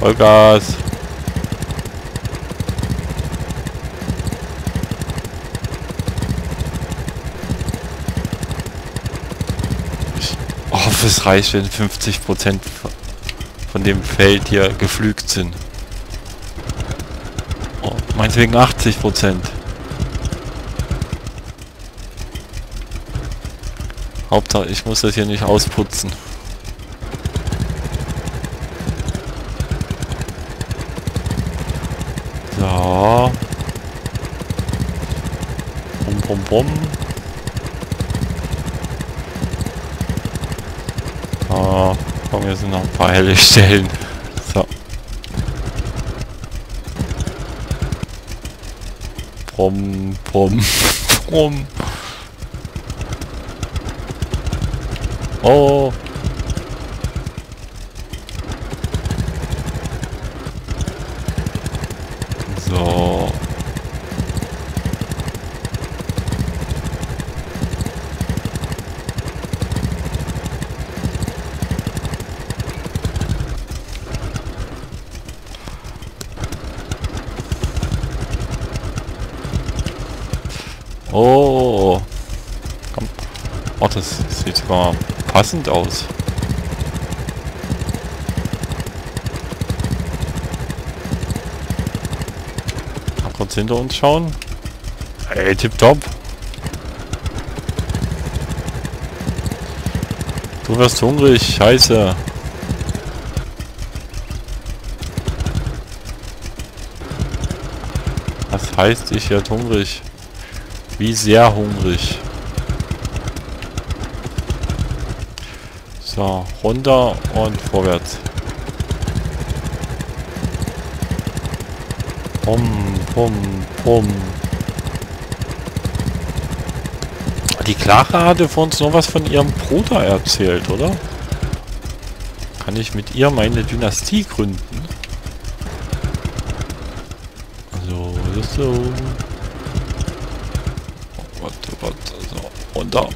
Vollgas. Ich hoffe, es reicht, wenn 50% von dem Feld hier geflügt sind. Oh, meinetwegen 80%. Hauptsache, ich muss das hier nicht ausputzen. So. Bum, bum, bum. Oh, komm, hier sind noch ein paar helle Stellen. So. Brumm, brumm, brumm. Oh. So. Oh. Komm. Oh, das sieht sogar passend aus. Mal kurz hinter uns schauen. Hey, tipptopp. Du wirst hungrig, scheiße. Was heißt, ich werde hungrig? Wie sehr hungrig? So, runter und vorwärts. Pum, pum, pum. Die Clara hatte vor uns noch was von ihrem Bruder erzählt, oder? Kann ich mit ihr meine Dynastie gründen? So, so. Warte, warte, so. Runter.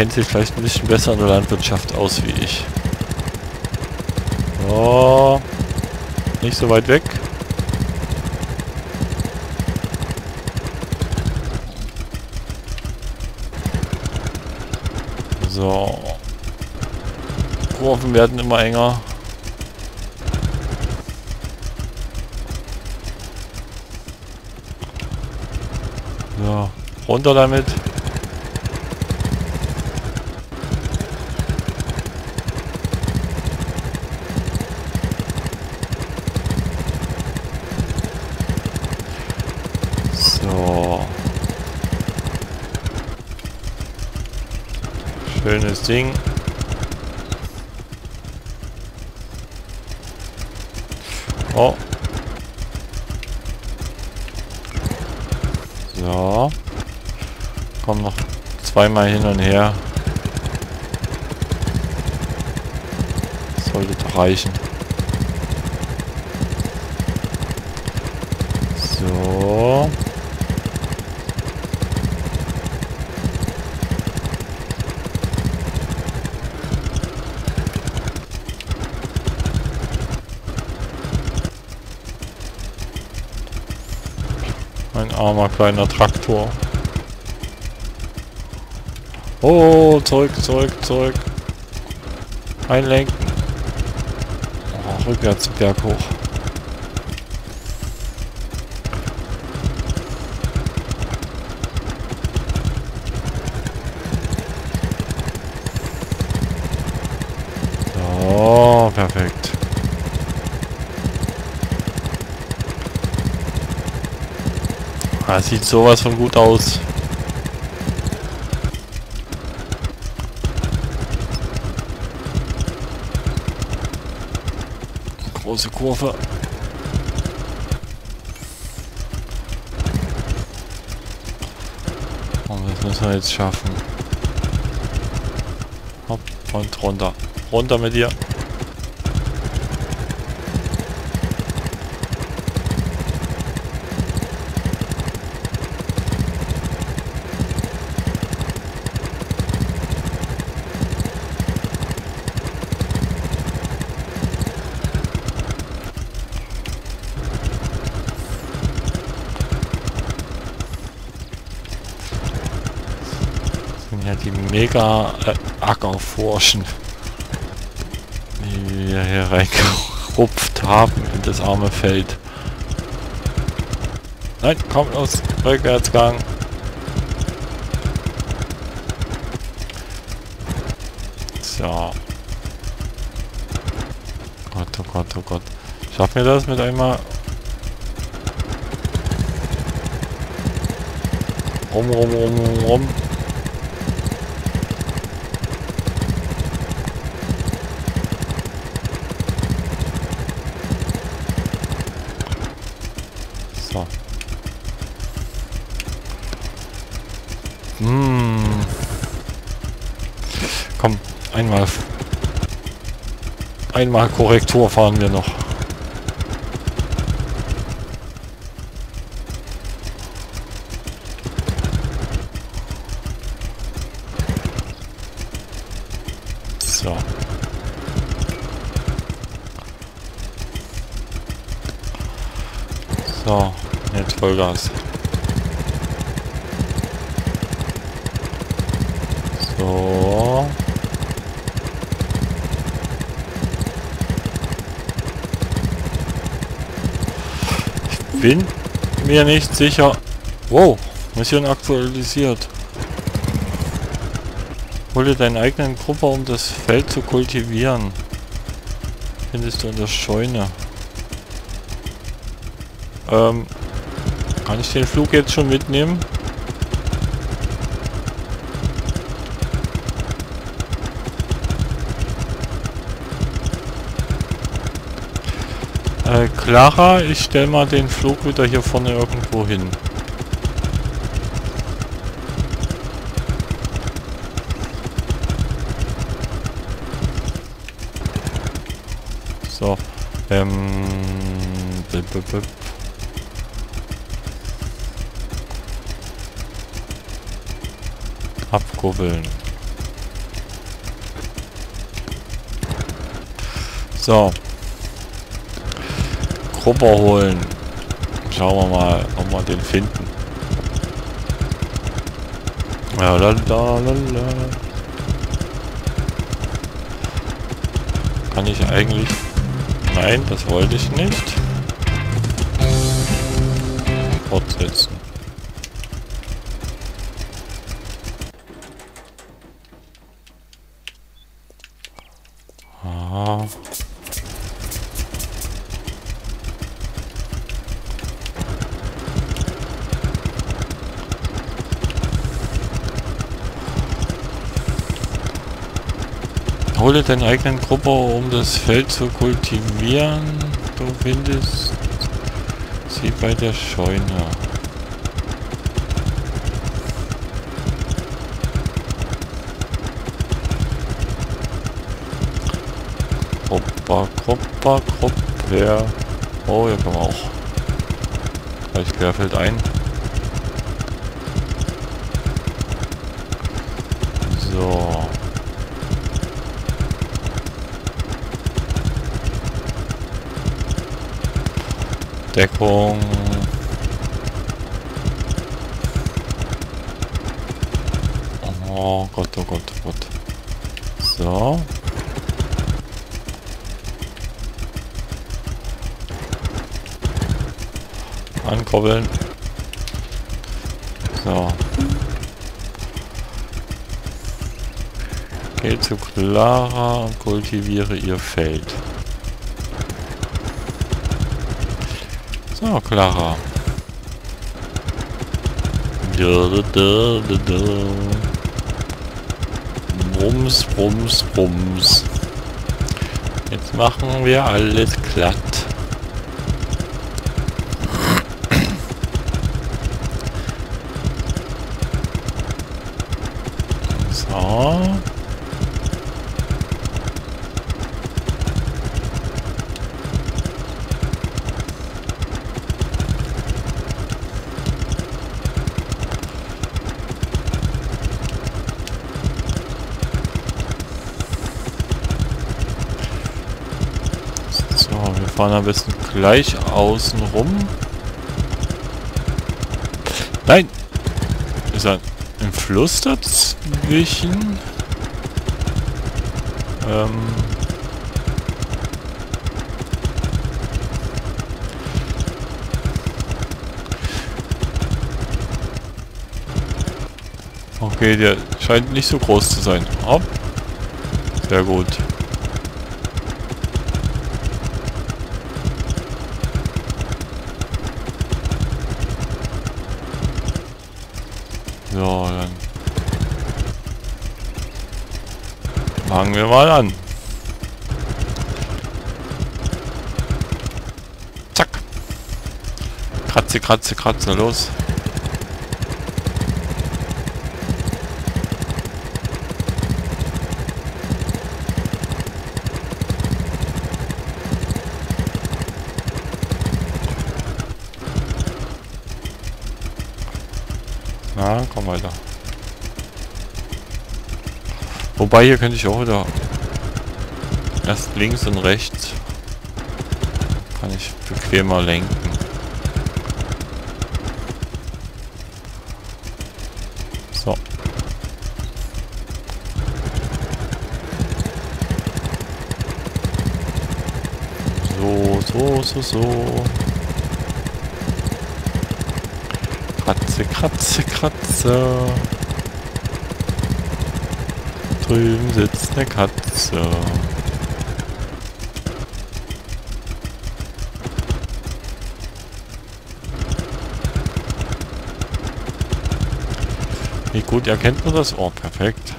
kennt sich vielleicht ein bisschen besser in der Landwirtschaft aus wie ich. So. Nicht so weit weg. So. Kurven werden immer enger. So. Runter damit. Schönes Ding. Oh. So. Kommen noch zweimal hin und her. Sollte doch reichen. So. Ein armer kleiner Traktor. Oh, zurück, zurück, zurück. Einlenken. Oh, rückwärts Berg hoch. So, perfekt. Ah, sieht sowas von gut aus. Große Kurve. Und das müssen wir jetzt schaffen. Hopp und runter. Runter mit dir. Die mega äh, forschen. Die wir hier reingerupft haben in das arme Feld. Nein, komm los, Rückwärtsgang. So. Gott, oh Gott, oh Gott. Schaffen wir das mit einmal rum, rum, rum, rum. So. Hm. Komm, einmal. Einmal Korrektur fahren wir noch. So. So, jetzt Vollgas. So. Ich bin mir nicht sicher. Wow, Mission aktualisiert. Hole deinen eigenen Gruppe, um das Feld zu kultivieren. Findest du in der Scheune. Ähm, kann ich den Flug jetzt schon mitnehmen? Äh, Clara, ich stell mal den Flug wieder hier vorne irgendwo hin. So, ähm... Bip, bip, bip. Abkurbeln. So. Gruppe holen. Schauen wir mal, ob wir den finden. Ja, la, la, la. Kann ich eigentlich... Nein, das wollte ich nicht. Fortsetzen. Ah. Hole deine eigenen Gruppe, um das Feld zu kultivieren. Du findest sie bei der Scheune. Gruppa, Gruppa, Gruppe. Oh, hier kommen wir auch. Gleich querfeld ein. So. Deckung. Oh Gott, oh Gott, oh Gott. So. Ankoppeln. So. Geh zu Clara und kultiviere ihr Feld. So, Clara. Da, da, da, da, da. Brums, Brums, Brums. Jetzt machen wir alles glatt. So. So, wir fahren am besten gleich außen rum. Nein! Ist er. ein Fluss dazwischen. Ähm... Okay, der scheint nicht so groß zu sein. Hopp. Sehr gut. So, dann fangen wir mal an. Zack. Kratze, kratze, kratze, los. Na, komm weiter. Wobei, hier könnte ich auch wieder erst links und rechts kann ich bequemer lenken. So. So, so, so, so. Kratze, kratze, kratze. Drüben sitzt eine Katze. Wie gut erkennt man das? Oh, perfekt.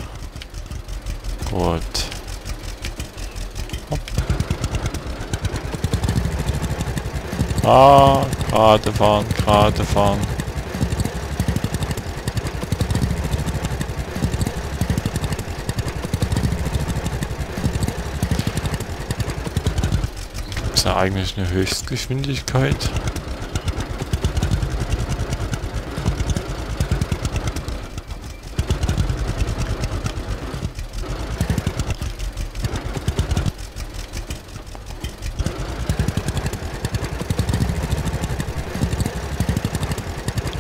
Gut. Hopp. Ah, gerade fahren, gerade fahren. Ist ja eigentlich eine Höchstgeschwindigkeit.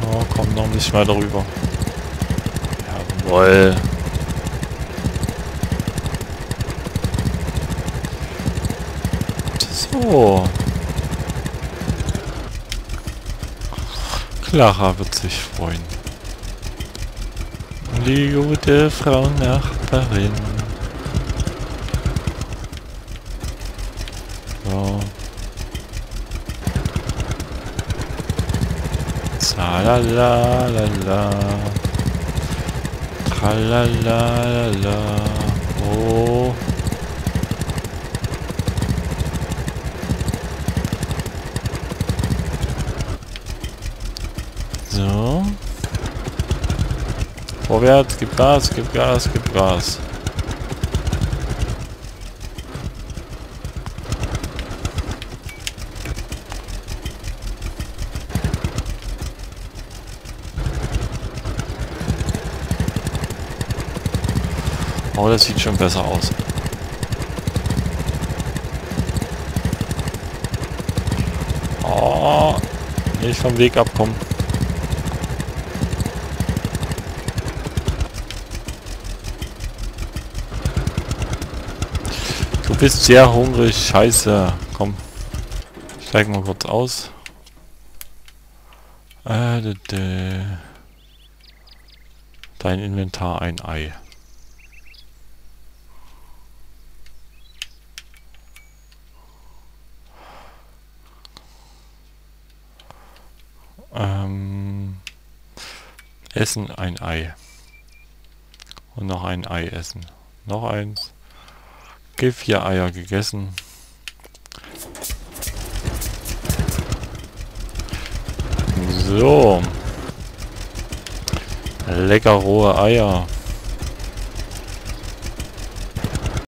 Oh, komm noch nicht weiter rüber. Jawoll. So. Clara wird sich freuen. Die gute Frau Nachbarin. So. Tralalala. Tralalala. Oh. So. Vorwärts, gib Gas, gib Gas, gib Gas. Oh, das sieht schon besser aus. Oh, nicht vom Weg abkommen. Bist sehr hungrig, scheiße. Komm. Steigen wir kurz aus. Äh, de, de. Dein Inventar ein Ei. Ähm, essen ein Ei. Und noch ein Ei essen. Noch eins. Okay, vier Eier gegessen. So. Lecker rohe Eier.